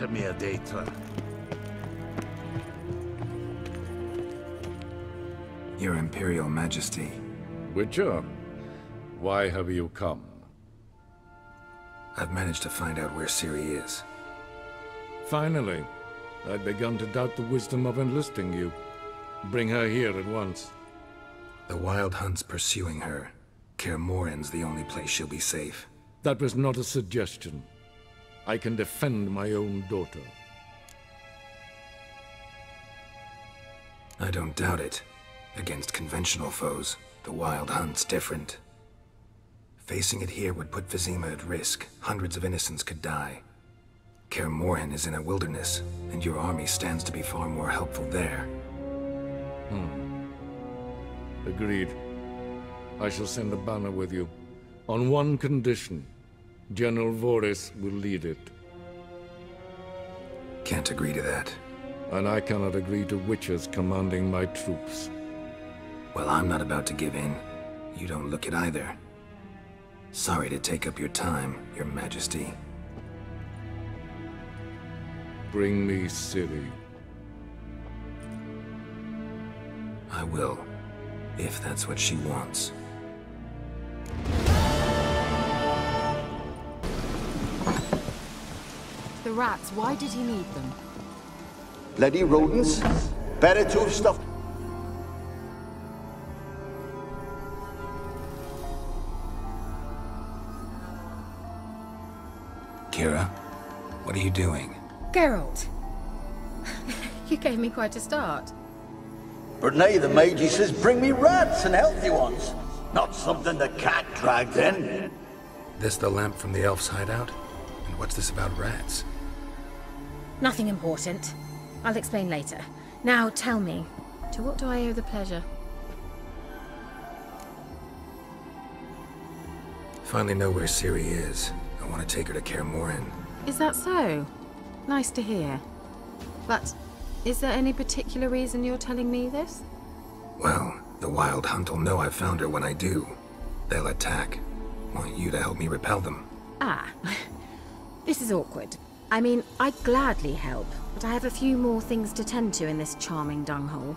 Temir Data. Your Imperial Majesty. Witcher, why have you come? I've managed to find out where Ciri is. Finally. I'd begun to doubt the wisdom of enlisting you. Bring her here at once. The Wild Hunt's pursuing her. Kaer Morhen's the only place she'll be safe. That was not a suggestion. I can defend my own daughter. I don't doubt it. Against conventional foes, the Wild Hunt's different. Facing it here would put Vizima at risk. Hundreds of innocents could die. Kaer Morhen is in a wilderness, and your army stands to be far more helpful there. Hmm. Agreed. I shall send a banner with you. On one condition. General Voorhis will lead it. Can't agree to that. And I cannot agree to witches commanding my troops. Well, I'm not about to give in. You don't look it either. Sorry to take up your time, your majesty. Bring me Ciri. I will, if that's what she wants. The rats, why did he need them? Bloody rodents. Better to have stuffed... Keira, what are you doing? Geralt! you gave me quite a start. But nay, the mage, says, bring me rats and healthy ones. Not something the cat dragged in. This the lamp from the elf's hideout? And what's this about rats? Nothing important. I'll explain later. Now tell me, to what do I owe the pleasure? Finally know where Ciri is. I want to take her to Kaer Morhen. Is that so? Nice to hear. But is there any particular reason you're telling me this? Well, the Wild Hunt will know I've found her when I do. They'll attack. Want you to help me repel them. Ah, this is awkward. I mean, I'd gladly help, but I have a few more things to tend to in this charming dunghole.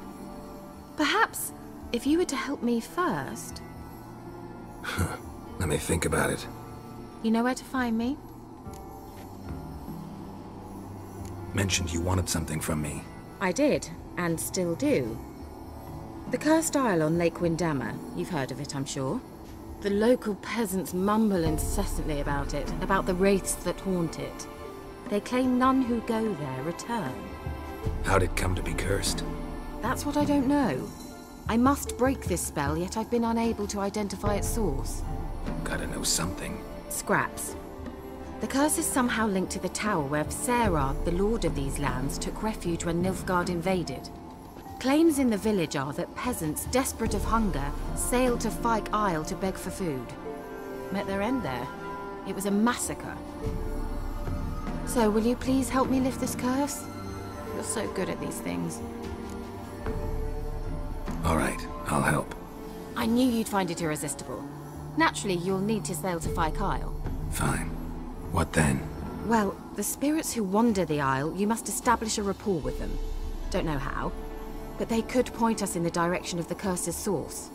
Perhaps, if you were to help me first... Let me think about it. You know where to find me? Mentioned you wanted something from me. I did, and still do. The Cursed Isle on Lake Windammer. You've heard of it, I'm sure. The local peasants mumble incessantly about it, about the wraiths that haunt it. They claim none who go there return. How'd it come to be cursed? That's what I don't know. I must break this spell, yet I've been unable to identify its source. Gotta know something. Scraps. The curse is somehow linked to the tower where Serad, the lord of these lands, took refuge when Nilfgaard invaded. Claims in the village are that peasants, desperate of hunger, sailed to Fyke Isle to beg for food. Met their end there. It was a massacre. So, will you please help me lift this curse? You're so good at these things. All right, I'll help. I knew you'd find it irresistible. Naturally, you'll need to sail to Fyke Isle. Fine. What then? Well, the spirits who wander the Isle, you must establish a rapport with them. Don't know how, but they could point us in the direction of the curse's source.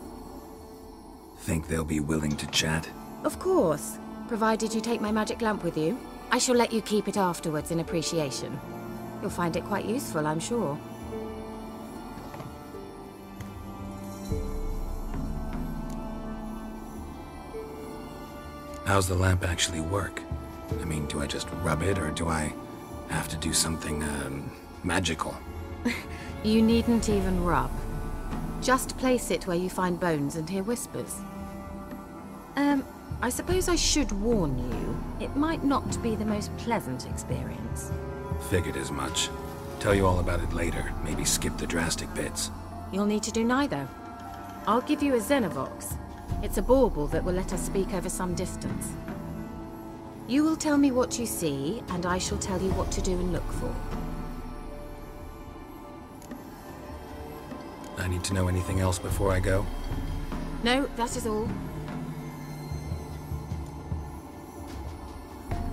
Think they'll be willing to chat? Of course, provided you take my magic lamp with you. I shall let you keep it afterwards in appreciation. You'll find it quite useful, I'm sure. How's the lamp actually work? I mean, do I just rub it, or do I have to do something, um, magical? you needn't even rub. Just place it where you find bones and hear whispers. Um, I suppose I should warn you, it might not be the most pleasant experience. Figured as much. Tell you all about it later, maybe skip the drastic bits. You'll need to do neither. I'll give you a Xenovox. It's a bauble that will let us speak over some distance. You will tell me what you see, and I shall tell you what to do and look for. I need to know anything else before I go? No, that is all.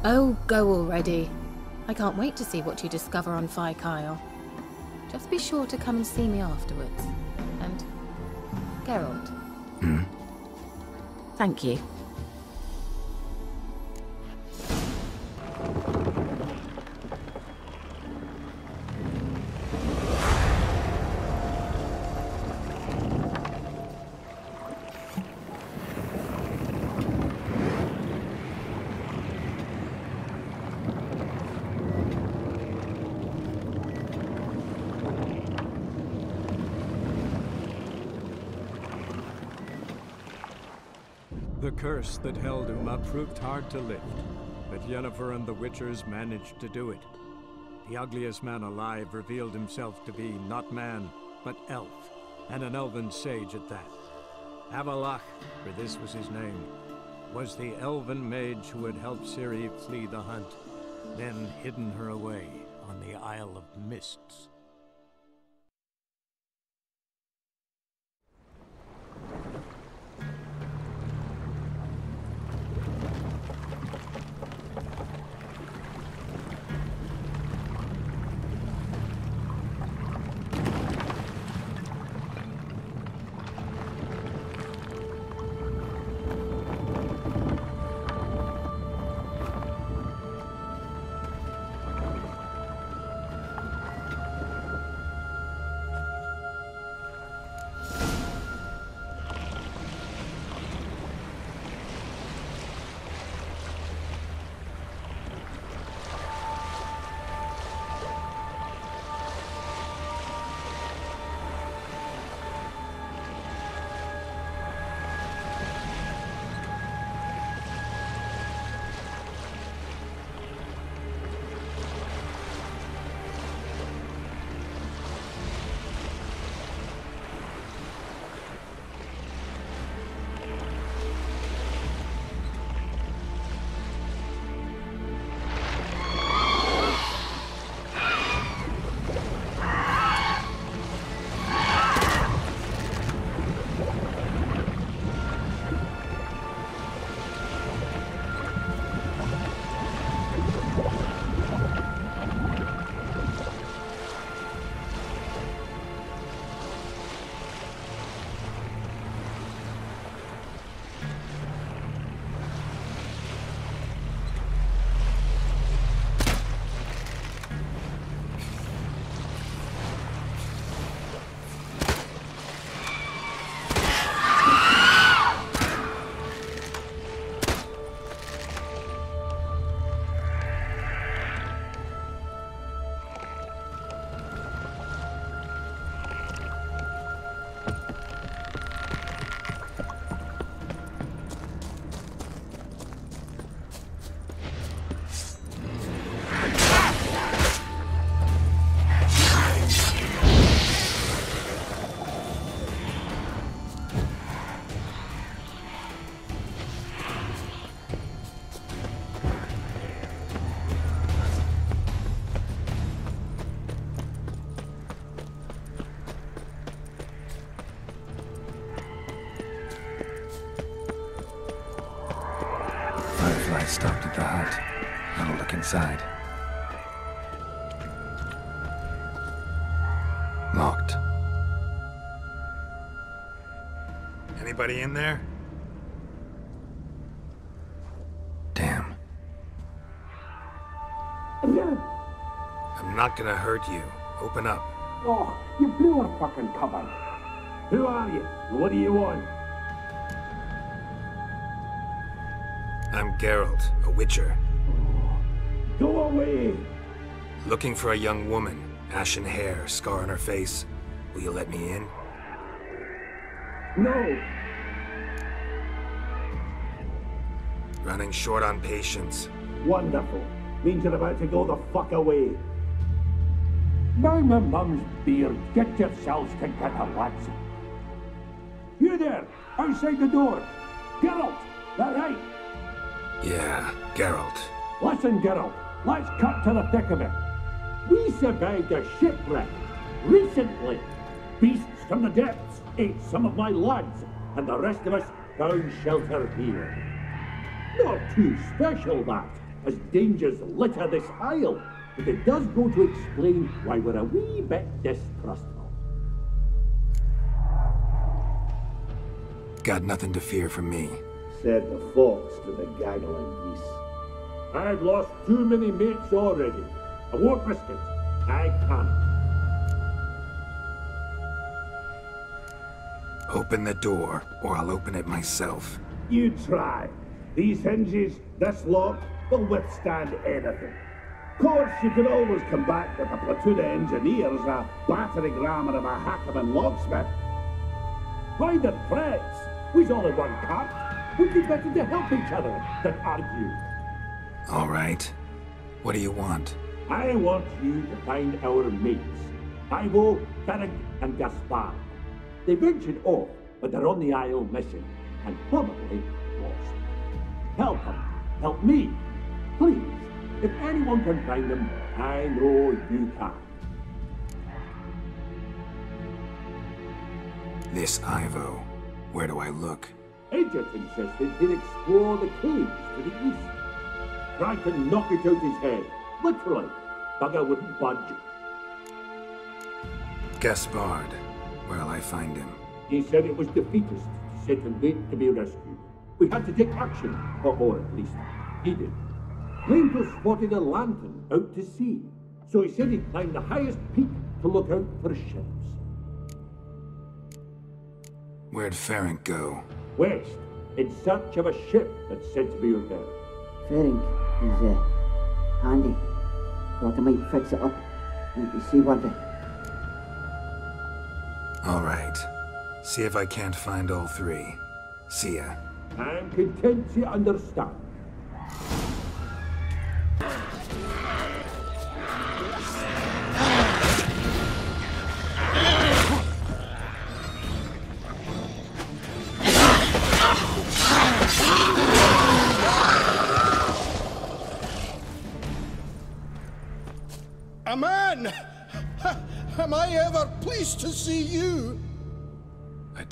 Oh, go already. I can't wait to see what you discover on Fyke Isle. Just be sure to come and see me afterwards. And... Geralt. Hmm? Thank you. Curse that held Uma proved hard to lift, but Yennefer and the Witchers managed to do it. The ugliest man alive revealed himself to be not man, but elf, and an elven sage at that. Avallac'h, for this was his name, was the elven mage who had helped Ciri flee the hunt, then hidden her away on the Isle of Mists. Inside. Locked. Anybody in there? Damn. I'm not gonna hurt you. Open up. Oh, you blew our fucking cover. Who are you? What do you want? I'm Geralt, a witcher. Looking for a young woman. Ashen hair, scar on her face. Will you let me in? No! Running short on patience. Wonderful. Means you're about to go the fuck away. Now my mum's beard, get yourselves together, lads. You there, outside the door. Geralt, that right? Yeah, Geralt. Listen, Geralt, let's cut to the thick of it. We survived a shipwreck recently. Beasts from the depths ate some of my lads, and the rest of us found shelter here. Not too special, that, as dangers litter this isle. but it does go to explain why we're a wee bit distrustful. Got nothing to fear from me. Said the fox to the gaggling geese. I've lost too many mates already. I won't risk it. I can't. Open the door, or I'll open it myself. You try. These hinges, this lock, will withstand anything. Of course, you can always come back with a platoon of engineers, a battering ram, and a hackman locksmith. Why the threats? We's only one cart. We'd be better to help each other than argue. All right. What do you want? I want you to find our mates. Ivo, Ferenc, and Gaspard. They ventured off, but they're on the Isle mission, and probably lost. Help them. Help me. Please. If anyone can find them, I know you can. This Ivo. Where do I look? Agent insisted he'd explore the caves to the east. Tried to knock it out his head. Literally. Bugger wouldn't budge. Gaspard. Where'll I find him? He said it was defeatist, to set and wait to be rescued. We had to take action, or more at least. He did. Claimed to have spotted a lantern out to sea, so he said he'd climb the highest peak to look out for ships. Where'd Ferenc go? West, in search of a ship that's said to be out there. Ferenc is uh, handy. Thought I might fix it up. Like you see what the... All right. See if I can't find all three. See ya. I'm content to understand.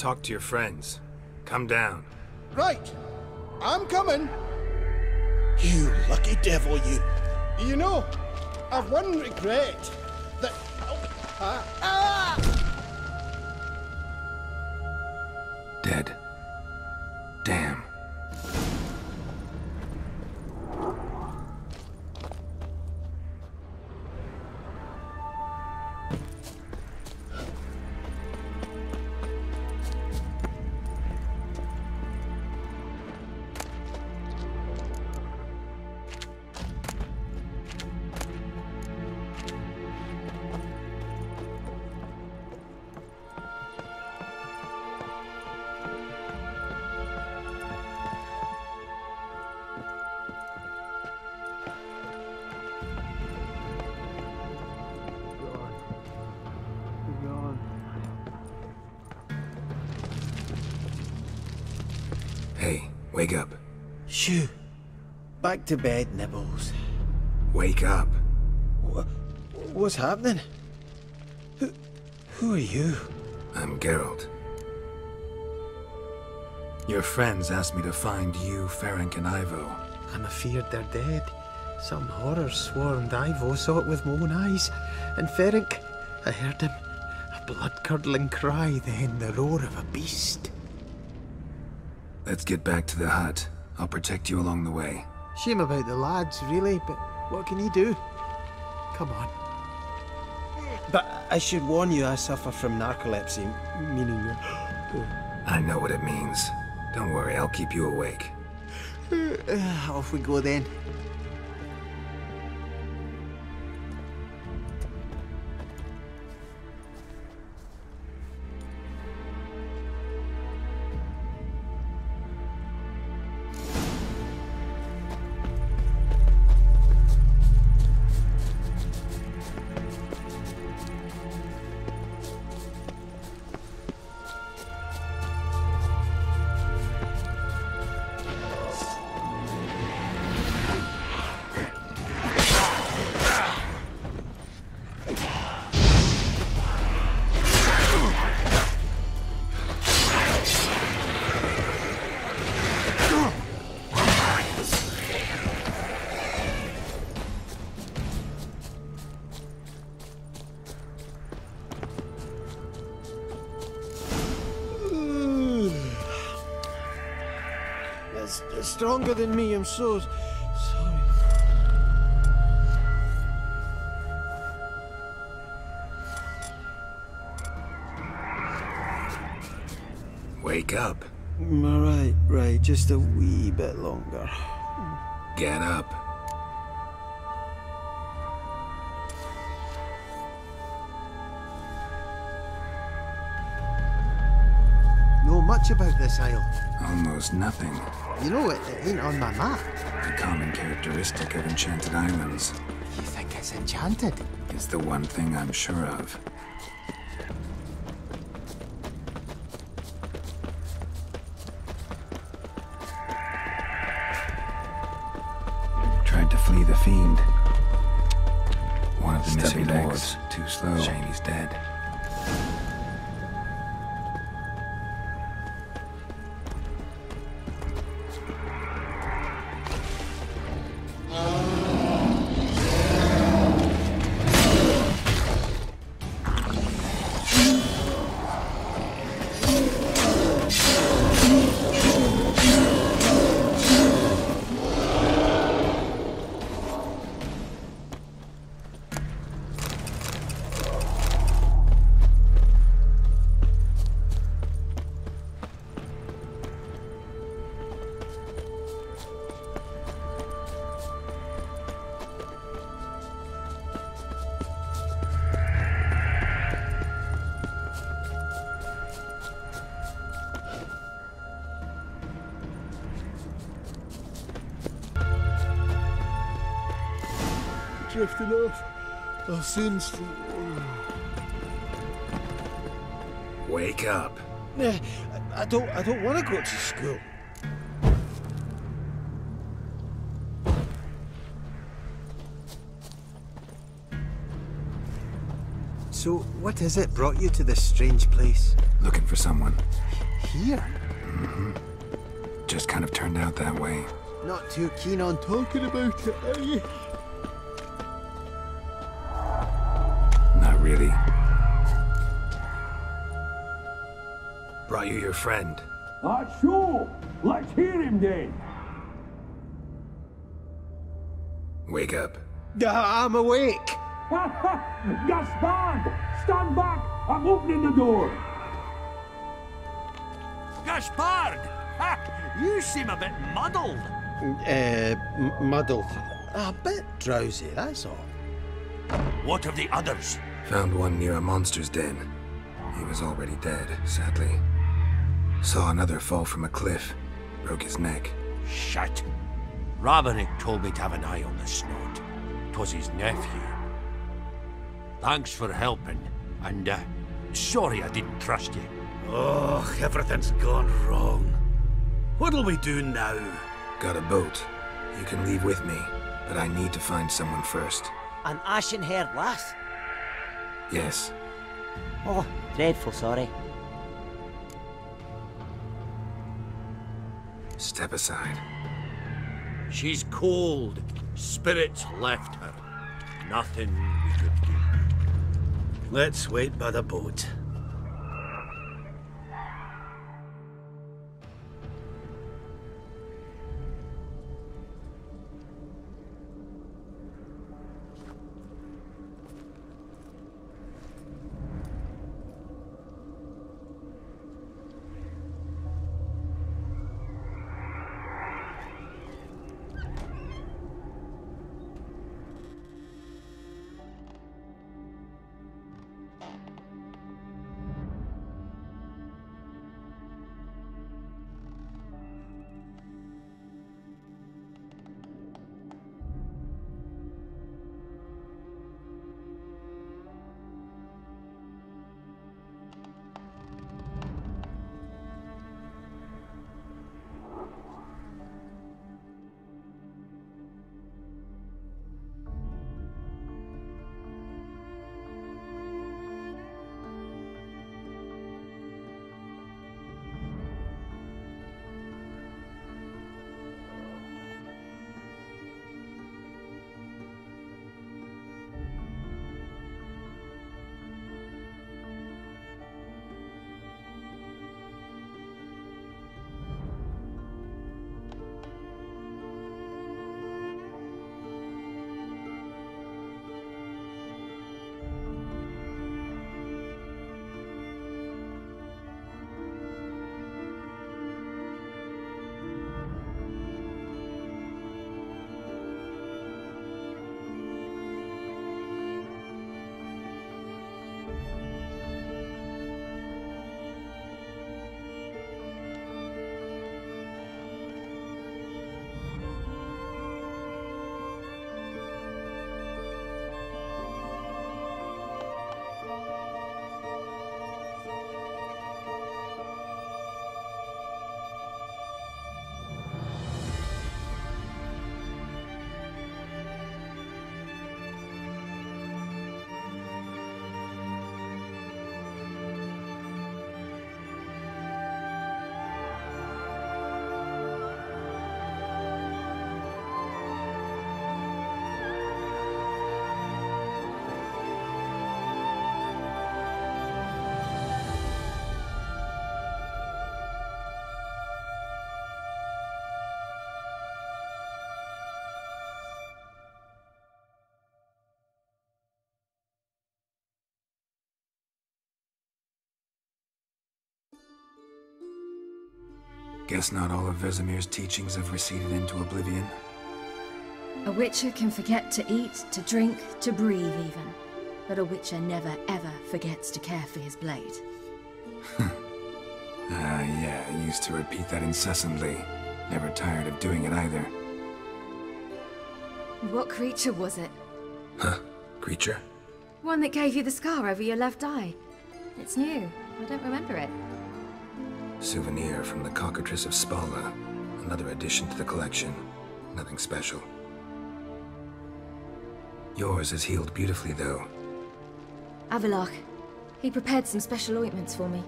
I talked to your friends. Come down. Right. I'm coming. You lucky devil, you. You know, I've one regret. That. Oh, ah, ah! Dead. Wake up. Shoo. Back to bed, Nibbles. Wake up. What, what's happening? Who, who are you? I'm Geralt. Your friends asked me to find you, Ferenc, and Ivo. I'm afeard they're dead. Some horror swarmed Ivo, saw it with my own eyes. And Ferenc, I heard him. A blood-curdling cry, then the roar of a beast. Let's get back to the hut. I'll protect you along the way. Shame about the lads, really, but what can you do? Come on. But I should warn you, I suffer from narcolepsy, meaning I know what it means. Don't worry, I'll keep you awake. Off we go then. Bit stronger than me. I'm so sorry. Wake up. Mm, all right, right. Just a wee bit longer. Get up. Much about this isle? Almost nothing. You know, it, it ain't on my map. A common characteristic of enchanted islands. You think it's enchanted? It's the one thing I'm sure of. Tried to flee the fiend. One of the Stubby missing legs. lords. Too slow. Shame he's dead. Drifting off. I'll soon. Wake up. Nah, I, I don't. I don't want to go to school. So, what is it brought you to this strange place? Looking for someone. Here? Mm-hmm. Just kind of turned out that way. Not too keen on talking about it, are you? Brought you your friend. That's sure. Let's hear him then. Wake up. Ah, I'm awake. Gaspard! Stand back! I'm opening the door. Gaspard! Ha! You seem a bit muddled. Uh, muddled. A bit drowsy, that's all. What of the others? Found one near a monster's den. He was already dead, sadly. Saw another fall from a cliff. Broke his neck. Shit. Robinick told me to have an eye on the snout. Twas his nephew. Thanks for helping, and uh, sorry I didn't trust you. Oh, everything's gone wrong. What'll we do now? Got a boat. You can leave with me, but I need to find someone first. An ashen haired lass? Yes, Oh, dreadful sorry. Step aside. She's cold. Spirits left her. Nothing we could do. Let's wait by the boat. Guess not all of Vesemir's teachings have receded into oblivion. A Witcher can forget to eat, to drink, to breathe even. But a Witcher never ever forgets to care for his blade. Ah, yeah, I used to repeat that incessantly. Never tired of doing it either. What creature was it? Huh? Creature? One that gave you the scar over your left eye. It's new. I don't remember it. Souvenir from the Cockatrice of Spala. Another addition to the collection. Nothing special. Yours has healed beautifully, though. Avallac'h. He prepared some special ointments for me.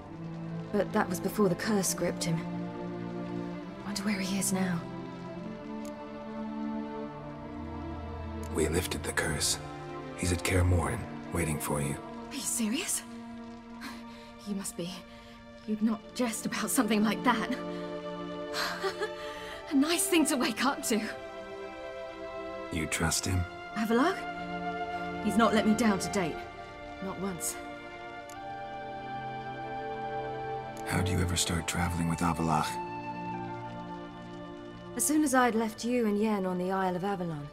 But that was before the curse gripped him. Wonder where he is now. We lifted the curse. He's at Kaer waiting for you. Are you serious? You must be. You'd not jest about something like that. A nice thing to wake up to. You trust him? Avallac'h? He's not let me down to date. Not once. How do you ever start traveling with Avallac'h? As soon as I'd left you and Yen on the Isle of Avalon,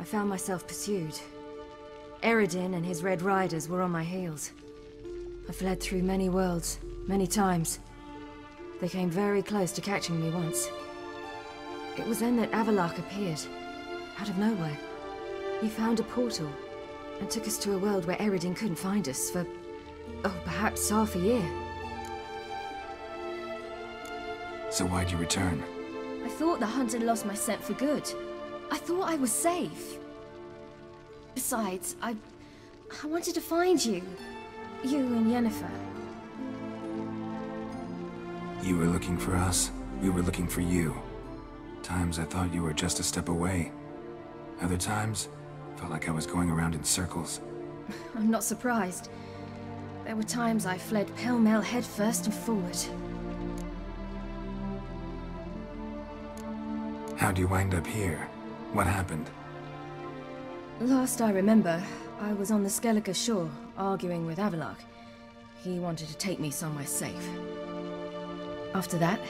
I found myself pursued. Eredin and his Red Riders were on my heels. I fled through many worlds, many times. They came very close to catching me once. It was then that Avallac'h appeared, out of nowhere. He found a portal, and took us to a world where Eredin couldn't find us for, oh, perhaps half a year. So why'd you return? I thought the hunt had lost my scent for good. I thought I was safe. Besides, I... I wanted to find you. You and Yennefer. You were looking for us. We were looking for you. Times I thought you were just a step away. Other times, felt like I was going around in circles. I'm not surprised. There were times I fled pell-mell headfirst and forward. How'd you wind up here? What happened? Last I remember, I was on the Skellige shore, arguing with Avallac'h. He wanted to take me somewhere safe. After that,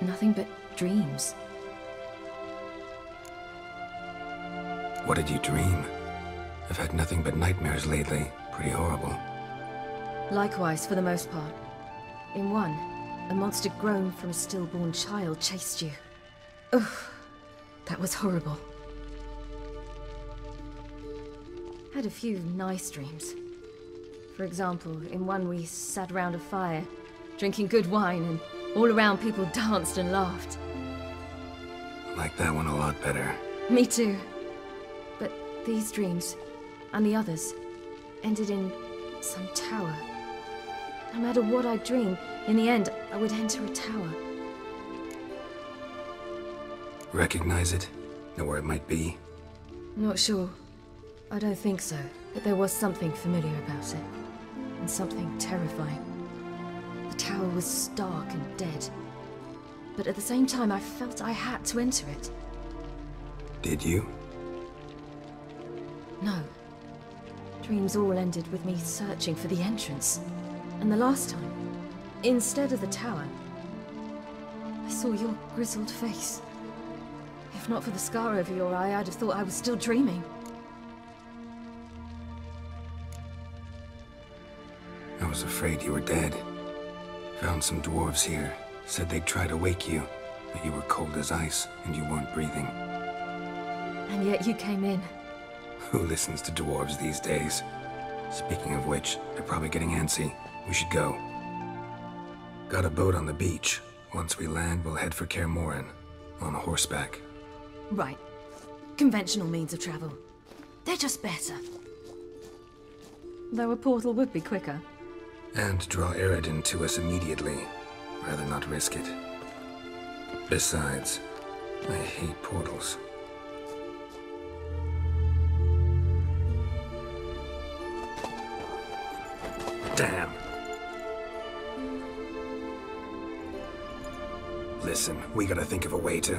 nothing but dreams. What did you dream? I've had nothing but nightmares lately. Pretty horrible. Likewise, for the most part. In one, a monster grown from a stillborn child chased you. Ugh, that was horrible. Had a few nice dreams. For example, in one we sat around a fire, drinking good wine, and all around people danced and laughed. I like that one a lot better. Me too. But these dreams, and the others, ended in some tower. No matter what I dream, in the end, I would enter a tower. Recognize it? Know where it might be? Not sure. I don't think so, but there was something familiar about it. And something terrifying. The tower was stark and dead. But at the same time, I felt I had to enter it. Did you? No. Dreams all ended with me searching for the entrance. And the last time, instead of the tower, I saw your grizzled face. If not for the scar over your eye, I'd have thought I was still dreaming. I was afraid you were dead. Found some dwarves here. Said they'd try to wake you, but you were cold as ice and you weren't breathing. And yet you came in. Who listens to dwarves these days? Speaking of which, they're probably getting antsy. We should go. Got a boat on the beach. Once we land, we'll head for Kaer. On horseback. Right. Conventional means of travel. They're just better. Though a portal would be quicker. And draw Eredin to us immediately. Rather not risk it. Besides, I hate portals. Damn. Listen, we gotta think of a way to...